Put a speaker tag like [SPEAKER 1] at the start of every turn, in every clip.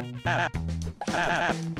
[SPEAKER 1] ah, ah, ah, ah, ah.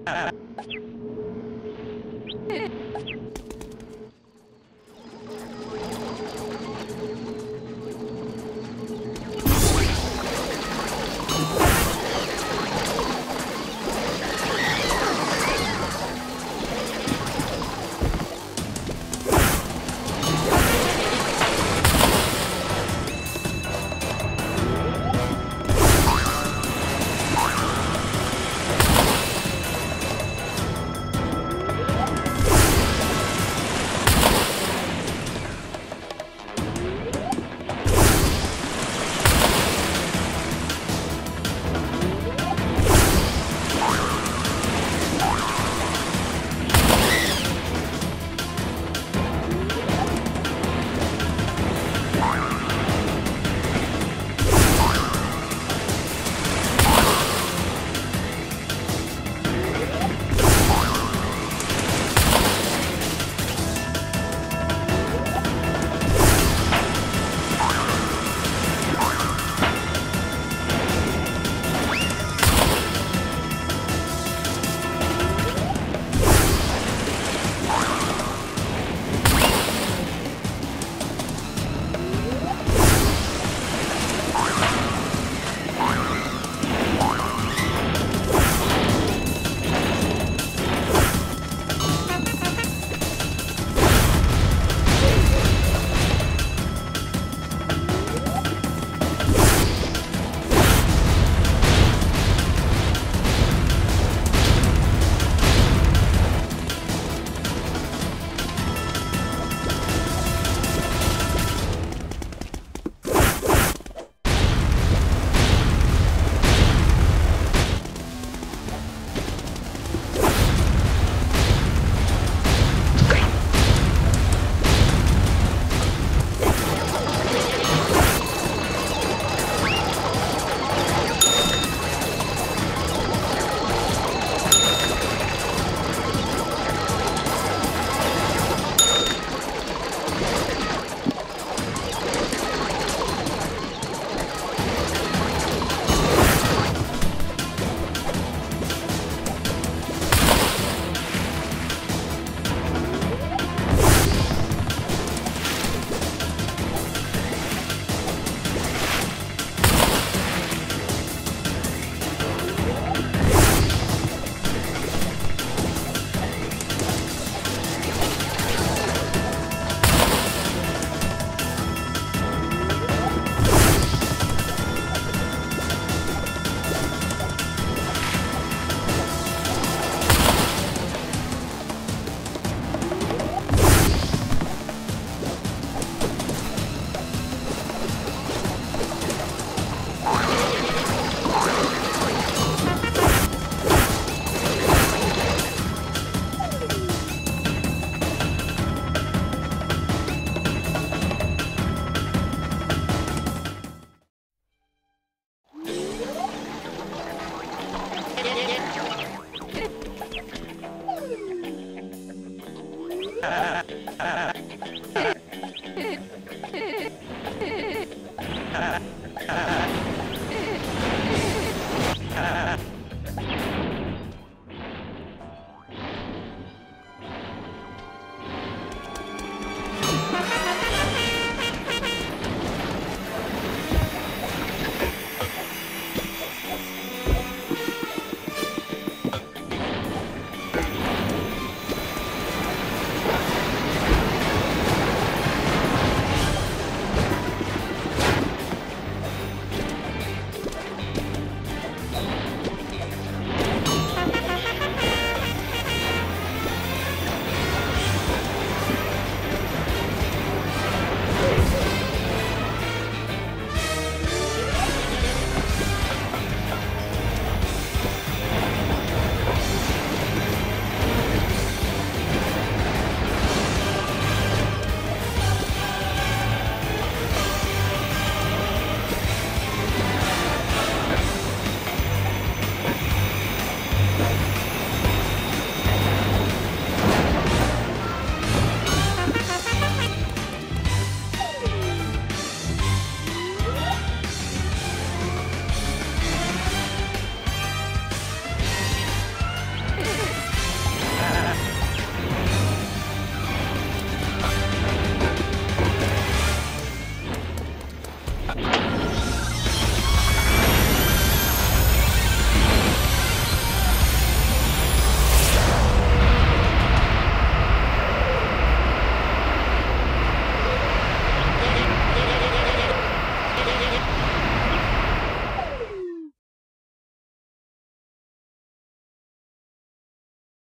[SPEAKER 1] Ah.